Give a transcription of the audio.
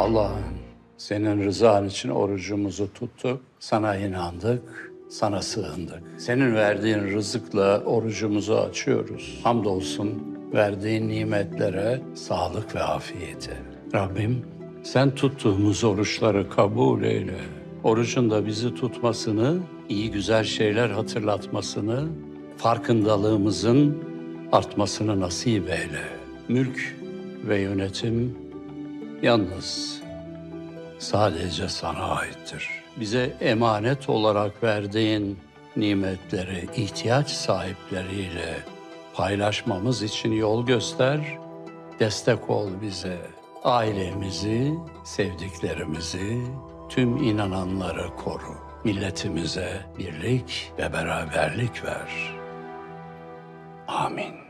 Allah'ım senin rızan için orucumuzu tuttuk, sana inandık, sana sığındık. Senin verdiğin rızıkla orucumuzu açıyoruz. Hamdolsun verdiğin nimetlere sağlık ve afiyete. Rabbim sen tuttuğumuz oruçları kabul eyle. Orucun da bizi tutmasını, iyi güzel şeyler hatırlatmasını, farkındalığımızın artmasını nasip eyle. Mülk ve yönetim yalnız sadece sana aittir. Bize emanet olarak verdiğin nimetleri ihtiyaç sahipleriyle paylaşmamız için yol göster, destek ol bize. Ailemizi, sevdiklerimizi, tüm inananları koru. Milletimize birlik ve beraberlik ver. Amin.